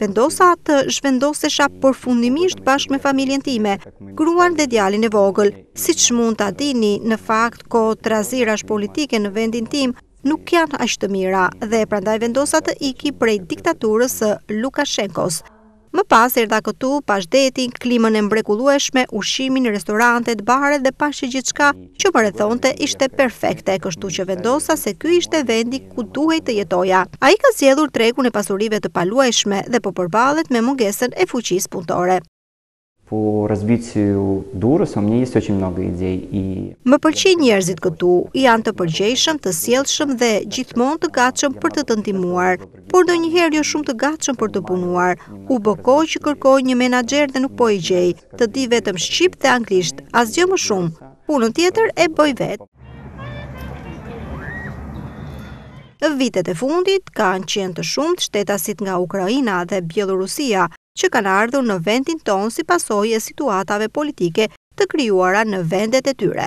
Vendosa të zhvendosesha përfundimisht bashkë me familjen time, gruan dhe djalin e vogël. Siç mund ta dini, në fakt kohë trazirash politike në vendin tim nuk janë aq të mira dhe prandaj vendosa të iki prej diktaturës së Lukashenkos. Më pas erdha këtu, pashë detin, klimën e mbrekullueshme, ushqimin, restorantet, baret dhe pashë që gjithçka që më rrethonte ishte perfekte, kështu që vendosa se ky ishte vendi ku duhej të jetoja. Ai ka zgjedhur tregun e pasurive të paluajshme dhe po përballet me mungesën e fuqisë punëtore. Po razvitiju Durrësa u menja jest oçenj mnogo idej i. Më pëlqejnë njerëzit këtu, janë të përgjegjshëm, të sjellshëm dhe gjithmonë të gatshëm për të të ndihmuar, por ndonjëherë jo shumë të gatshëm për të punuar. U bë kohë që kërkoj një menaxher dhe nuk po e gjej. të dijë vetëm shqip dhe anglisht, asgjë më shumë, punën tjetër e bëj vetë. Vitet e fundit, kanë qenë të shumtë shtetasit nga Ukraina dhe Bjelorusia që kanë ardhur në vendin tonë si pasojë e situatave politike të krijuara në vendet e tyre.